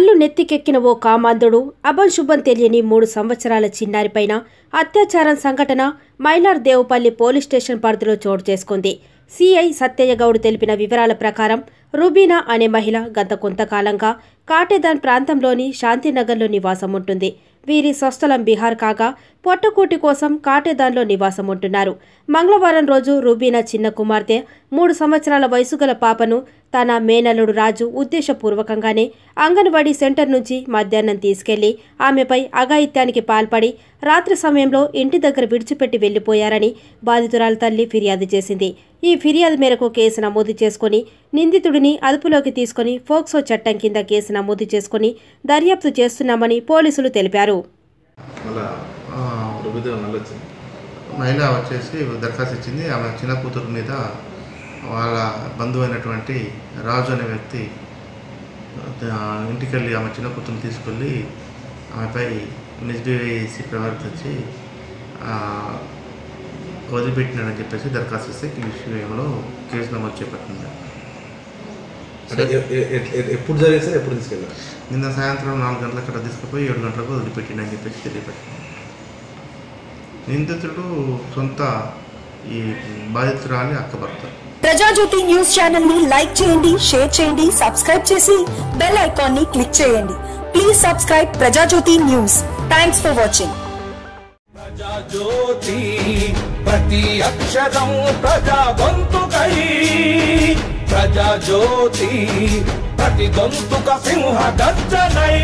కళ్ళు నెత్తికెక్కిన ఓ కామాంధుడు అభంశుభం తెలియని మూడు సంవత్సరాల చిన్నారిపైన అత్యాచారం సంఘటన మైలార్ దేవపల్లి పోలీస్ స్టేషన్ పరిధిలో చోటు చేసుకుంది. సిఐ సత్యయ్యగౌడ్ తెలిపిన వివరాల ప్రకారం రూబీనా అనే మహిళ గత కొంతకాలంగా కాటేదాన్ ప్రాంతంలోని శాంతినగర్లో నివాసం ఉంటుంది వీరి స్వస్థలం బీహార్ కాగా పొట్టకూటి కోసం కాటేదాన్లో నివాసం ఉంటున్నారు మంగళవారం రోజు రుబీనా చిన్న కుమార్తె మూడు సంవత్సరాల వయసు గల పాపను తన మేనల్లుడు రాజు ఉద్దేశపూర్వకంగానే అంగన్వాడీ సెంటర్ నుంచి మధ్యాహ్నం తీసుకెళ్ళి ఆమెపై అఘాయిత్యానికి పాల్పడి రాత్రి సమయంలో ఇంటి దగ్గర విడిచిపెట్టి వెళ్ళిపోయారని బాధితురాల తల్లి ఫిర్యాదు చేసింది. ఈ ఫిర్యాదు మేరకు కేసు నమోదు చేసుకుని నిందితుడిని అదుపులోకి తీసుకుని ఫోక్సో చట్టం కింద కేసు నమోదు చేసుకుని దర్యాప్తు చేస్తున్నామని పోలీసులు తెలిపారు. మహిళ వచ్చేసి దరఖాస్తు ఇచ్చింది ఆమె చిన్న కూతురు మీద వాళ్ళ బంధువు అయినటువంటి రాజు అనే వ్యక్తి ఇంటికి వెళ్ళి ఆమె చిన్న కూతురుని తీసుకెళ్ళి ఆమెపై మిస్బిహేసి ప్రవర్తించి ఆ, వదిలిపెట్టినాడని చెప్పేసి దరఖాస్తు ఇస్తే ఈ విషయంలో కేసు నమోదు చేపట్టింది. ఎప్పుడు జరిగింది సార్? ఎప్పుడు తీసుకెళ్ళారు? నిన్న సాయంత్రం నాలుగు గంటల అక్కడ తీసుకుపోయి ఏడు గంటలకు వదిలిపెట్టిండని చెప్పేసి తెలియపెట్టింది. నిందితుడు సొంత ఈ బాధితురాలి అక్క భర్త. ప్రజాజ్యోతి న్యూస్ ఛానల్ని లైక్ చేయండి షేర్ చేయండి సబ్స్క్రైబ్ చేసి బెల్ ఐకాన్ని క్లిక్ చేయండి. Please subscribe Prajajyothi news. Thanks for watching Prajajyothi ప్రతి అక్షరం ప్రజా గొంతుకై. ప్రజాజ్యోతి ప్రతి గొంతుక సింహ గర్జనై